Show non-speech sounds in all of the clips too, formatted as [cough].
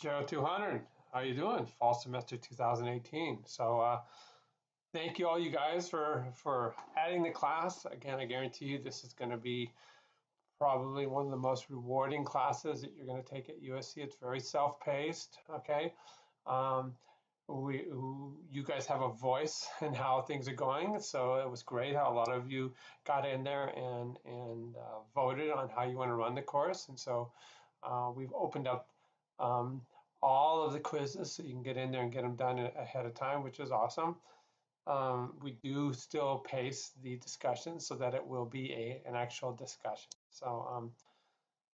Joe 200. How you doing? Fall semester 2018. So uh, thank you all you guys for for adding the class. Again, I guarantee you this is going to be probably one of the most rewarding classes that you're going to take at USC. It's very self-paced. Okay. Um, we you guys have a voice [laughs] in how things are going so it was great how a lot of you got in there and and uh, voted on how you want to run the course and so uh, we've opened up um, all of the quizzes so you can get in there and get them done ahead of time which is awesome. Um, we do still pace the discussion so that it will be a an actual discussion. So um,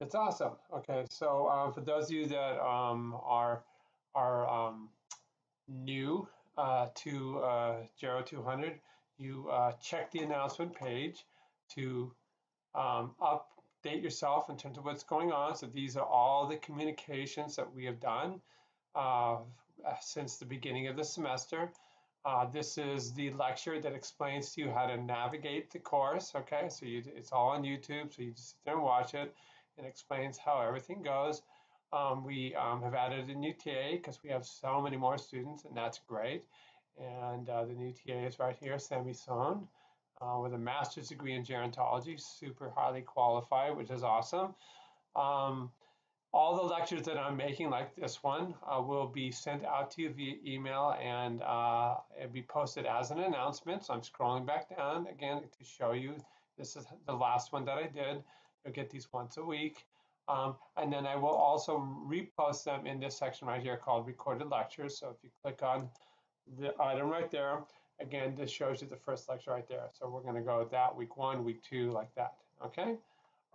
it's awesome. Okay so uh, for those of you that um, are are um, new uh, to uh, GERO 200, you uh, check the announcement page to um, update yourself in terms of what's going on. So these are all the communications that we have done uh, since the beginning of the semester. Uh, this is the lecture that explains to you how to navigate the course. Okay, so you, it's all on YouTube, so you just sit there and watch it. It explains how everything goes. Um, we um, have added a new TA because we have so many more students, and that's great. And uh, the new TA is right here, Sammy Son, uh, with a master's degree in gerontology, super highly qualified, which is awesome. Um, all the lectures that I'm making, like this one, uh, will be sent out to you via email and uh, it'll be posted as an announcement. So I'm scrolling back down again to show you this is the last one that I did. You'll get these once a week. Um, and then I will also repost them in this section right here called recorded lectures. So if you click on the item right there, again, this shows you the first lecture right there. So we're going to go that week one, week two, like that. Okay.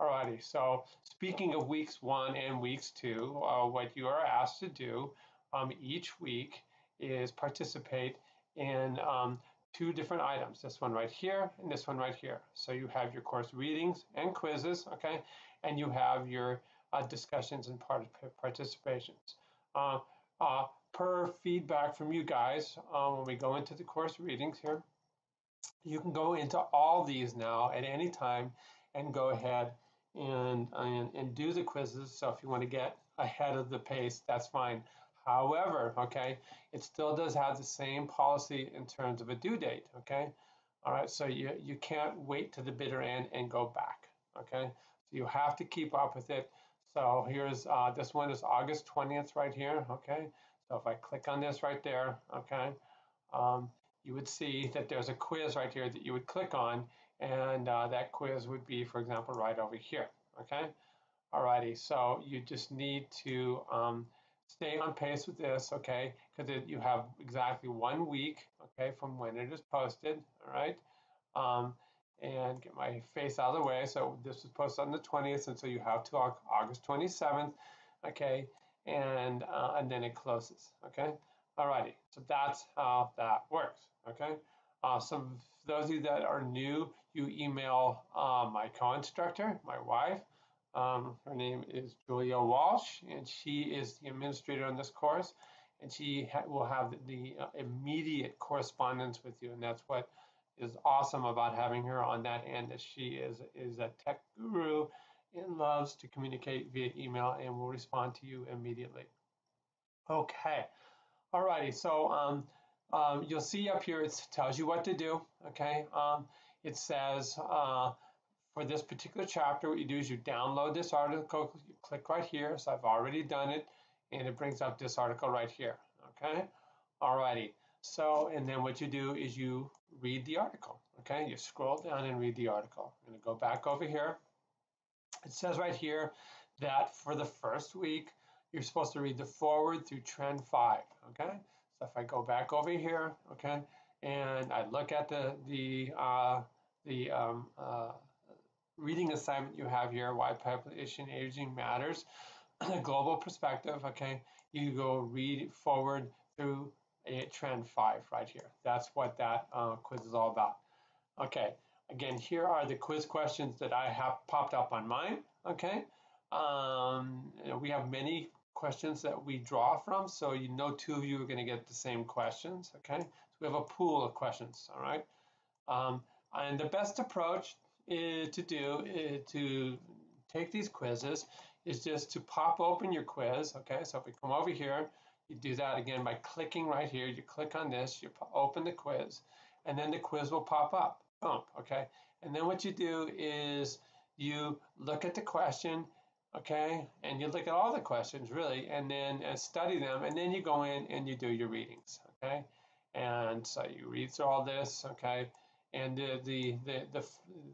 Alrighty. So speaking of weeks one and weeks two, uh, what you are asked to do um, each week is participate in um, two different items. This one right here and this one right here. So you have your course readings and quizzes. Okay and you have your uh, discussions and part participations. Uh, uh, per feedback from you guys, uh, when we go into the course readings here, you can go into all these now at any time and go ahead and, and, and do the quizzes. So if you want to get ahead of the pace, that's fine. However, okay, it still does have the same policy in terms of a due date, okay? All right, so you, you can't wait to the bitter end and go back, okay? So you have to keep up with it. So here's, uh, this one is August 20th right here, okay? So if I click on this right there, okay, um, you would see that there's a quiz right here that you would click on, and uh, that quiz would be, for example, right over here, okay? Alrighty, so you just need to um, stay on pace with this, okay? Because you have exactly one week, okay, from when it is posted, all right? Um, and get my face out of the way. So this was posted on the 20th, and so you have to August 27th, okay, and uh, and then it closes, okay. Alrighty, so that's how that works, okay. Uh, some those of you that are new, you email uh, my co-instructor, my wife. Um, her name is Julia Walsh, and she is the administrator on this course, and she ha will have the uh, immediate correspondence with you, and that's what is awesome about having her on that end is she is is a tech guru and loves to communicate via email and will respond to you immediately. Okay, alrighty. So um, um, you'll see up here it tells you what to do. Okay, um, it says uh, for this particular chapter, what you do is you download this article. You click right here. So I've already done it, and it brings up this article right here. Okay, alrighty. So, and then what you do is you read the article. Okay, you scroll down and read the article. I'm to go back over here. It says right here that for the first week, you're supposed to read the foreword through trend five. Okay, so if I go back over here, okay, and I look at the the uh, the um, uh, reading assignment you have here, why population aging matters, A [clears throat] global perspective. Okay, you go read foreword through a trend five right here. That's what that uh, quiz is all about. Okay, again, here are the quiz questions that I have popped up on mine. Okay, um, we have many questions that we draw from, so you know two of you are going to get the same questions. Okay, so we have a pool of questions. All right, um, and the best approach is to do is to take these quizzes is just to pop open your quiz. Okay, so if we come over here, you do that again by clicking right here. You click on this, you open the quiz, and then the quiz will pop up. Boom, okay? And then what you do is you look at the question, okay? And you look at all the questions really, and then uh, study them, and then you go in and you do your readings, okay? And so you read through all this, okay? And the the the the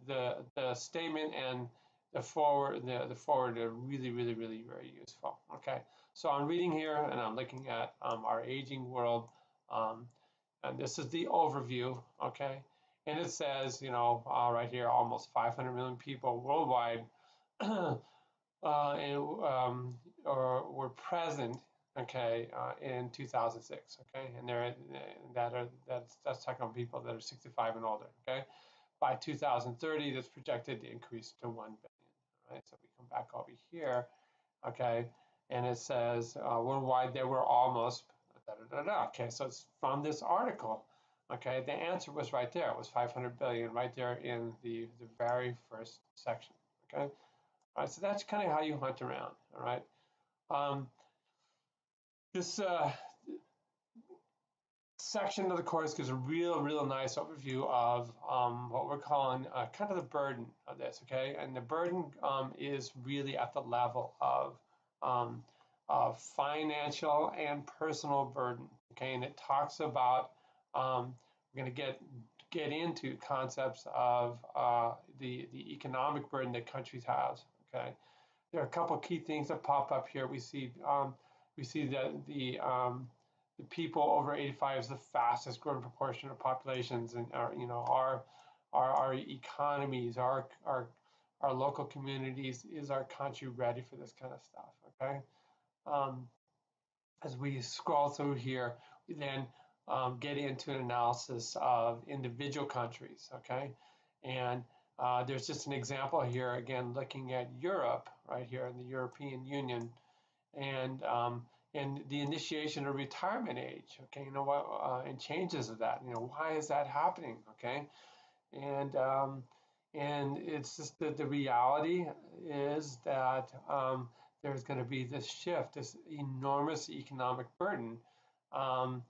the, the statement and the foreword the, the foreword are really really really very useful okay so i'm reading here and i'm looking at um, our aging world um, and this is the overview okay and it says you know uh, right here almost 500 million people worldwide [clears throat] uh, and, um, or were present okay uh, in 2006 okay and there that are that's that's talking about people that are 65 and older okay by 2030 that's projected to increase to 1 billion right? So we come back over here, okay, and it says uh, worldwide there were almost da, da, da, da. Okay, so it's from this article. Okay, the answer was right there. It was 500 billion right there in the, the very first section. Okay, all right, so that's kind of how you hunt around. All right, um, this uh, section of the course gives a real, real nice overview of um, what we're calling uh, kind of the burden of this, okay? And the burden um, is really at the level of, um, of financial and personal burden, okay? And it talks about, um, we're going to get get into concepts of uh, the, the economic burden that countries have, okay? There are a couple key things that pop up here. We see, um, we see that the, um, the people over 85 is the fastest growing proportion of populations and our you know our our, our economies our our our local communities is our country ready for this kind of stuff okay um, as we scroll through here then um, get into an analysis of individual countries okay? And uh, there's just an example here again looking at Europe right here in the European Union. And um, and the initiation of retirement age okay you know what uh, and changes of that you know why is that happening okay? And um, and it's just that the reality is that um, there's going to be this shift this enormous economic burden um,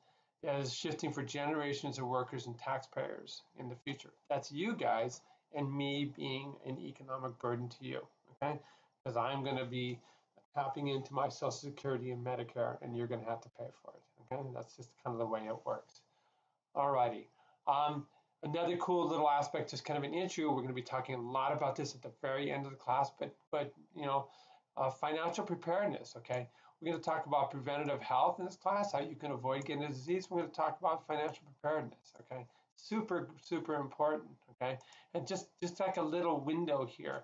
that is shifting for generations of workers and taxpayers in the future that's you guys and me being an economic burden to you okay because i'm going to be tapping into my Social Security and Medicare, and you're going to have to pay for it. Okay, that's just kind of the way it works. Alrighty. Um, another cool little aspect, just kind of an issue. We're going to be talking a lot about this at the very end of the class, but but you know, uh, financial preparedness. Okay, we're going to talk about preventative health in this class, how you can avoid getting a disease. We're going to talk about financial preparedness. Okay, super super important. Okay, and just just like a little window here.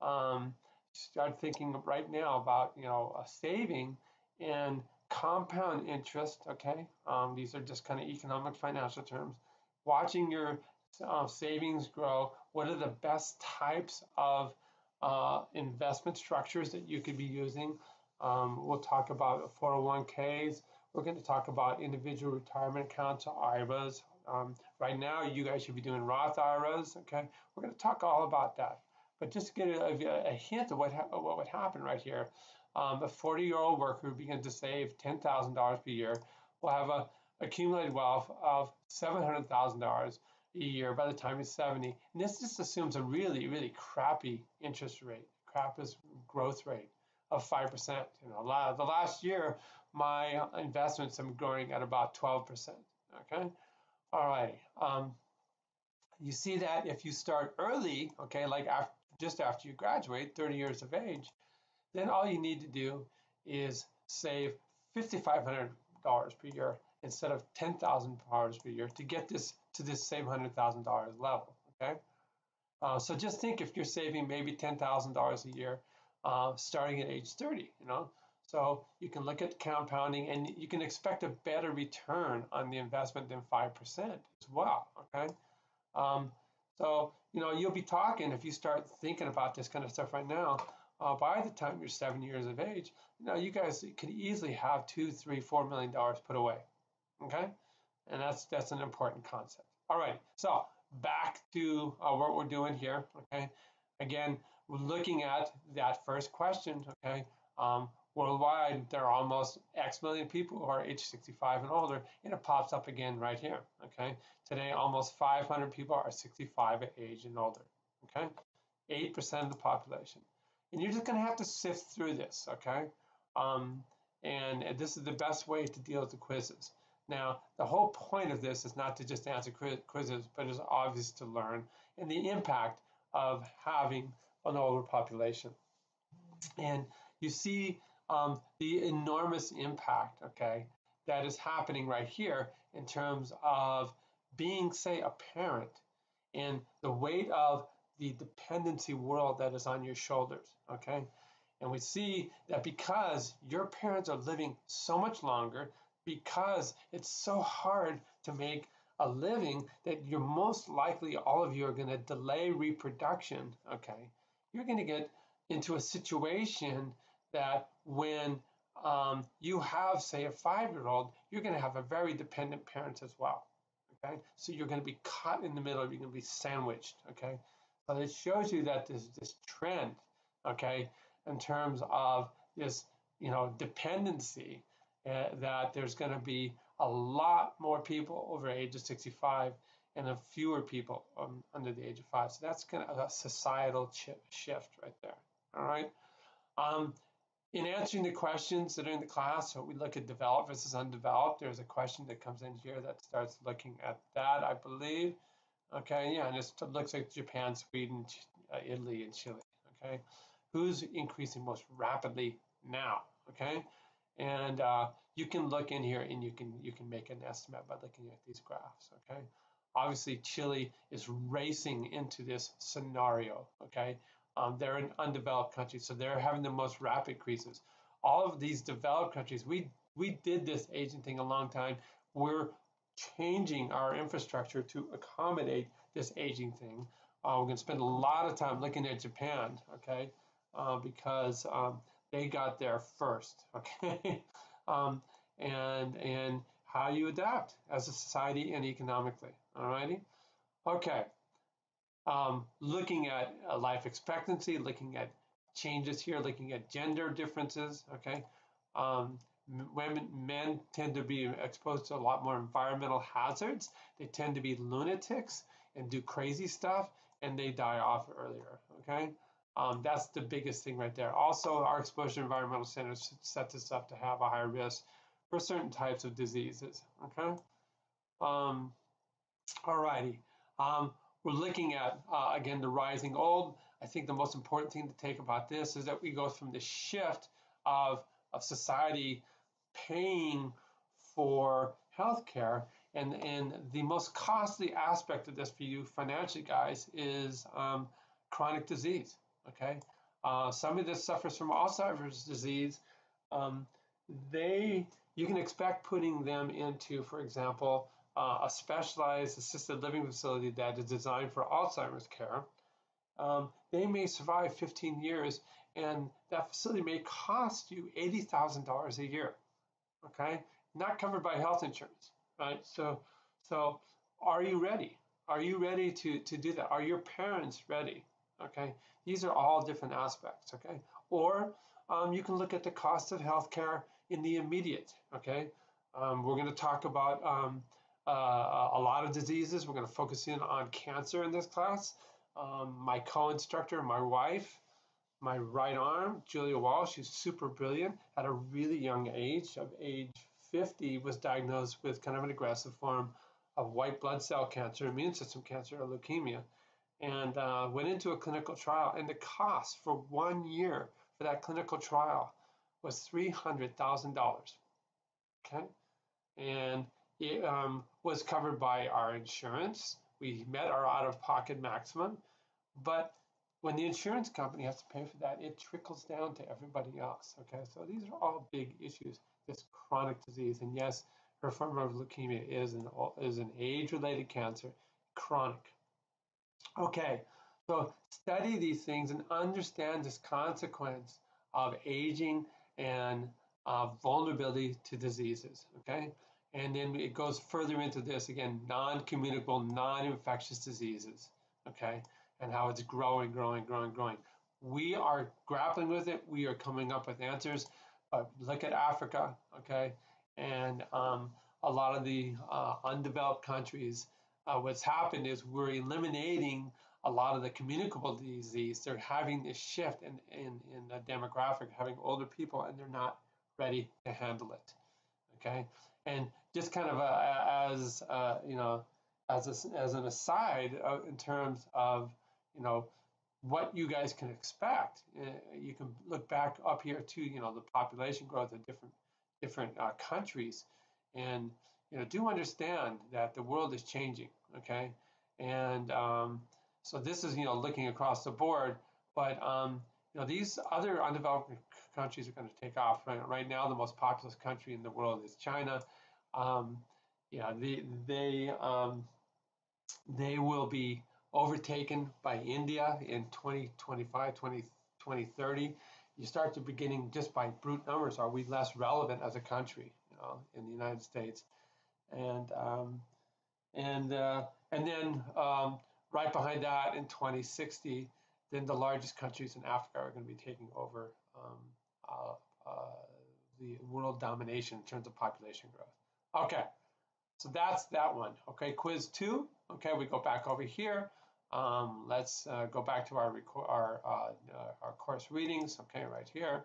Um, start thinking right now about you know a saving and compound interest okay um, these are just kind of economic financial terms watching your uh, savings grow what are the best types of uh, investment structures that you could be using um, we'll talk about 401ks we're going to talk about individual retirement accounts IRAs um, right now you guys should be doing Roth IRAs okay? We're going to talk all about that. But just to get a, a hint of what, what would happen right here, um, a 40-year-old worker who begins to save $10,000 per year will have a accumulated wealth of $700,000 a year by the time he's 70. And this just assumes a really, really crappy interest rate, crappest growth rate of 5%. You know, the last year, my investments have been growing at about 12%. Okay. All right. Um, you see that if you start early, okay, like after just after you graduate, 30 years of age, then all you need to do is save $5,500 per year instead of $10,000 per year to get this to this same $100,000 level, okay? Uh, so just think if you're saving maybe $10,000 a year uh, starting at age 30, you know? So you can look at compounding and you can expect a better return on the investment than 5% as well, okay? Um, so, you know, you'll be talking if you start thinking about this kind of stuff right now. Uh, by the time you're seven years of age, you know, you guys could easily have two, three, four million dollars put away. Okay, and that's that's an important concept. All right, so back to uh, what we're doing here. Okay, again, looking at that first question, okay, um, worldwide, there are almost X million people who are age 65 and older, and it pops up again right here, okay? Today, almost 500 people are 65 age and older, okay? 8% of the population. And you're just gonna have to sift through this, okay? Um, and, and this is the best way to deal with the quizzes. Now, the whole point of this is not to just answer quizzes, but it's obvious to learn and the impact of having an older population. And you see um, the enormous impact, okay, that is happening right here in terms of being, say, a parent and the weight of the dependency world that is on your shoulders, okay? And we see that because your parents are living so much longer, because it's so hard to make a living that you're most likely all of you are going to delay reproduction okay you're going to get into a situation that when um, you have say a five-year-old you're going to have a very dependent parent as well okay? So you're going to be caught in the middle you're going to be sandwiched okay? But it shows you that there's this trend okay in terms of this you know dependency uh, that there's going to be a lot more people over age of 65 and a fewer people um, under the age of five. So that's kind of a societal shift right there. All right. Um, in answering the questions that are in the class, so we look at developed versus undeveloped. There's a question that comes in here that starts looking at that, I believe. Okay, yeah, and it looks like Japan, Sweden, uh, Italy, and Chile. Okay, who's increasing most rapidly now? Okay, and uh, you can look in here and you can you can make an estimate by looking at these graphs okay obviously Chile is racing into this scenario okay? Um, they're an undeveloped country so they're having the most rapid increases all of these developed countries we we did this aging thing a long time. We're changing our infrastructure to accommodate this aging thing. Uh, we're going to spend a lot of time looking at Japan okay? Uh, because um, they got there first, [laughs] okay? um, and and how you adapt as a society and economically, all righty? Okay, um, looking at life expectancy, looking at changes here, looking at gender differences, okay? Um, women, men tend to be exposed to a lot more environmental hazards. They tend to be lunatics and do crazy stuff, and they die off earlier, okay? Um, that's the biggest thing right there. Also, our exposure to environmental standards sets us up to have a higher risk for certain types of diseases. Okay. Um, alrighty. Um, we're looking at uh, again the rising old. I think the most important thing to take about this is that we go from the shift of of society paying for healthcare and and the most costly aspect of this for you financially guys is um, chronic disease okay? Uh, somebody that suffers from Alzheimer's disease, um, they you can expect putting them into, for example, uh, a specialized assisted living facility that is designed for Alzheimer's care. Um, they may survive 15 years, and that facility may cost you $80,000 a year. Okay, not covered by health insurance, right? So, so are you ready? Are you ready to to do that? Are your parents ready? Okay, these are all different aspects. Okay, or um, you can look at the cost of healthcare in the immediate. Okay, um, we're going to talk about um, uh, a lot of diseases. We're going to focus in on cancer in this class. Um, my co-instructor, my wife, my right arm, Julia Walsh, she's super brilliant. At a really young age, of age 50, was diagnosed with kind of an aggressive form of white blood cell cancer, immune system cancer, or leukemia and uh, went into a clinical trial. And the cost for one year for that clinical trial was $300,000. Okay. And it um, was covered by our insurance. We met our out of pocket maximum. But when the insurance company has to pay for that, it trickles down to everybody else. Okay. So these are all big issues. This chronic disease. And yes, her form of leukemia is an, is an age related cancer, chronic. Okay, so study these things and understand this consequence of aging and uh, vulnerability to diseases. Okay, and then it goes further into this again non-communicable, non-infectious diseases. Okay, and how it's growing, growing, growing, growing. we are grappling with it. We are coming up with answers. But look at Africa, okay, and um, a lot of the uh, undeveloped countries. Uh, what's happened is we're eliminating a lot of the communicable disease. They're having this shift in, in, in the demographic, having older people, and they're not ready to handle it. Okay, and just kind of a, as uh, you know, as a, as an aside uh, in terms of you know what you guys can expect. Uh, you can look back up here to you know the population growth of different different uh, countries, and you know do understand that the world is changing. Okay, and um, so this is you know looking across the board, but um, you know these other undeveloped countries are going to take off. Right, right now, the most populous country in the world is China. Um, yeah, they they um, they will be overtaken by India in 2025, 20, 2030. You start to beginning just by brute numbers. Are we less relevant as a country, you know, in the United States? And um, and uh, and then um, right behind that in 2060, then the largest countries in Africa are going to be taking over um, uh, uh, the world domination in terms of population growth. Okay, so that's that one. Okay, quiz two. Okay, we go back over here. Um, let's uh, go back to our our uh, uh, our course readings. Okay, right here,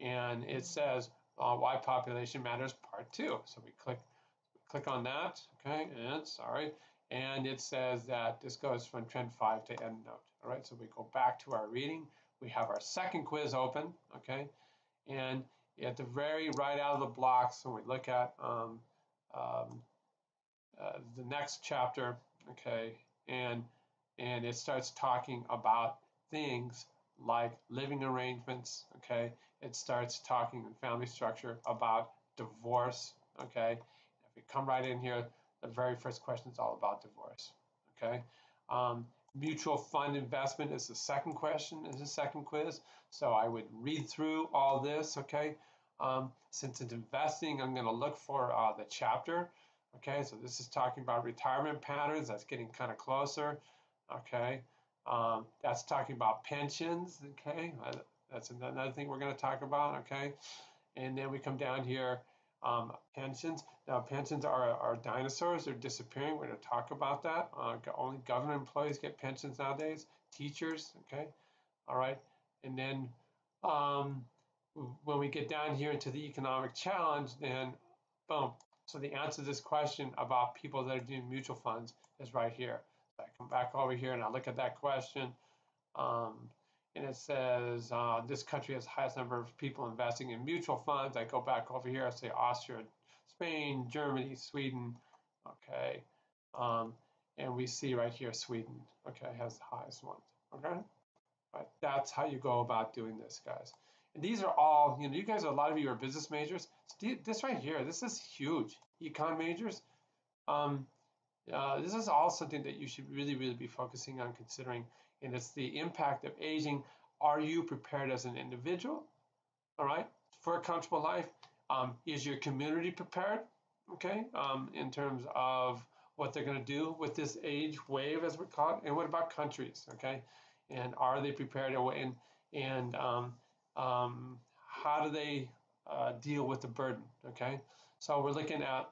and it says uh, why population matters part two. So we click click on that. Okay, and sorry, and it says that this goes from trend five to end note. All right, so we go back to our reading. We have our second quiz open. Okay, and at the very right out of the blocks, when we look at um, um, uh, the next chapter. Okay, and and it starts talking about things like living arrangements, okay? It starts talking in family structure about divorce, okay? If we come right in here, the very first question is all about divorce, okay? Um, mutual fund investment is the second question, is the second quiz. So I would read through all this, okay? Um, since it's investing, I'm gonna look for uh, the chapter, okay? So this is talking about retirement patterns, that's getting kind of closer okay? Um, that's talking about pensions, okay? That's another thing we're going to talk about, okay? And then we come down here, um, pensions. Now, pensions are, are dinosaurs. They're disappearing. We're going to talk about that. Uh, only government employees get pensions nowadays. Teachers, okay? All right. And then um, when we get down here into the economic challenge, then boom. So the answer to this question about people that are doing mutual funds is right here. I come back over here and I look at that question. Um, and it says uh, this country has the highest number of people investing in mutual funds. I go back over here, I say Austria, Spain, Germany, Sweden. Okay. Um, and we see right here Sweden, okay, has the highest one. Okay. Right. That's how you go about doing this, guys. These are all, you know, you guys, a lot of you are business majors. This right here, this is huge. Econ majors. Um, uh, this is all something that you should really, really be focusing on considering, and it's the impact of aging. Are you prepared as an individual, all right, for a comfortable life? Um, is your community prepared, okay, um, in terms of what they're going to do with this age wave, as we call it? And what about countries, okay? And are they prepared? And, and um, um, how do they uh, deal with the burden, okay? So we're looking at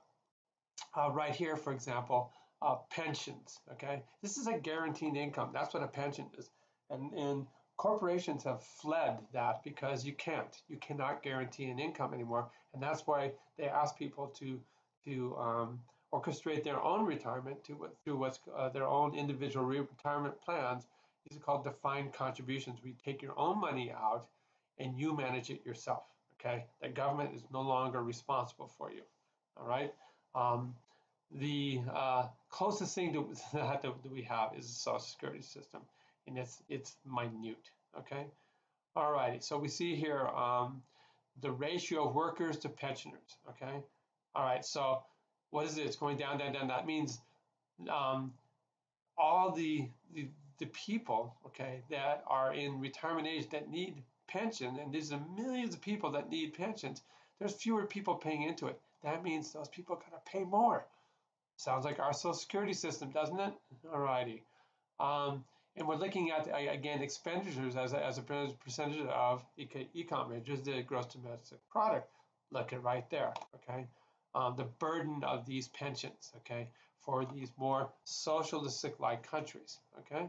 uh, right here, for example, uh, pensions. Okay, this is a guaranteed income. That's what a pension is, and and corporations have fled that because you can't, you cannot guarantee an income anymore, and that's why they ask people to to um, orchestrate their own retirement to through what's uh, their own individual retirement plans. These are called defined contributions. We take your own money out, and you manage it yourself. Okay, the government is no longer responsible for you. All right. Um, the uh, closest thing to that [laughs] that we have is the social security system, and it's it's minute. Okay, all righty. So we see here um, the ratio of workers to pensioners. Okay, all right. So what is it? It's going down, down, down. That means um, all the, the the people, okay, that are in retirement age that need pension, and there's millions of people that need pensions. There's fewer people paying into it. That means those people gotta pay more. Sounds like our Social Security system, doesn't it? Alrighty. Um, and we're looking at again expenditures as a, as a percentage of econ just the gross domestic product. Look at right there. Okay, um, the burden of these pensions. Okay, for these more socialistic-like countries. Okay,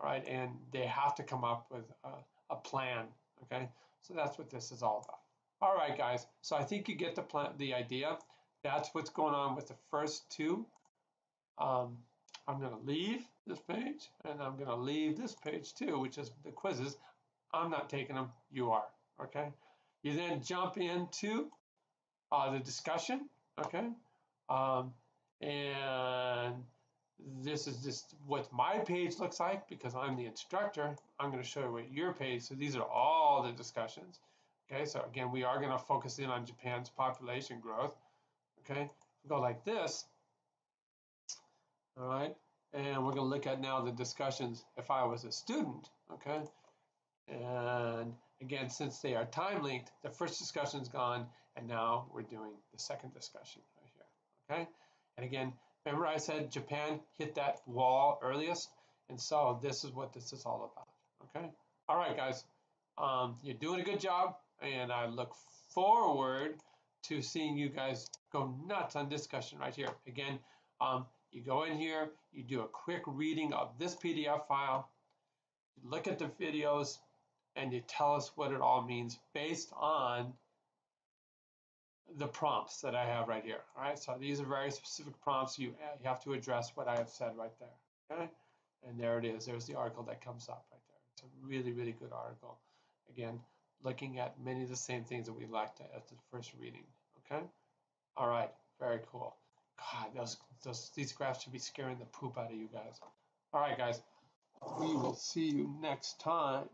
all right, and they have to come up with a, a plan. Okay, so that's what this is all about. All right, guys. So I think you get the plan, the idea. That's what's going on with the first two. Um, I'm going to leave this page, and I'm going to leave this page too, which is the quizzes. I'm not taking them. You are. Okay. You then jump into uh, the discussion. Okay. Um, and this is just what my page looks like because I'm the instructor. I'm going to show you what your page. So these are all the discussions. Okay, so again, we are going to focus in on Japan's population growth. Okay, go like this. All right, and we're going to look at now the discussions if I was a student. Okay, and again, since they are time linked, the first discussion is gone, and now we're doing the second discussion right here. Okay, and again, remember I said Japan hit that wall earliest, and so this is what this is all about. Okay, all right, guys, um, you're doing a good job and I look forward to seeing you guys go nuts on discussion right here. Again, um, you go in here, you do a quick reading of this PDF file, look at the videos, and you tell us what it all means based on the prompts that I have right here. All right, so these are very specific prompts. You, uh, you have to address what I have said right there. Okay, and there it is. There's the article that comes up right there. It's a really, really good article. Again, looking at many of the same things that we looked at at the first reading. Okay? All right, very cool. God, those, those these graphs should be scaring the poop out of you guys. All right, guys. We will see you next time.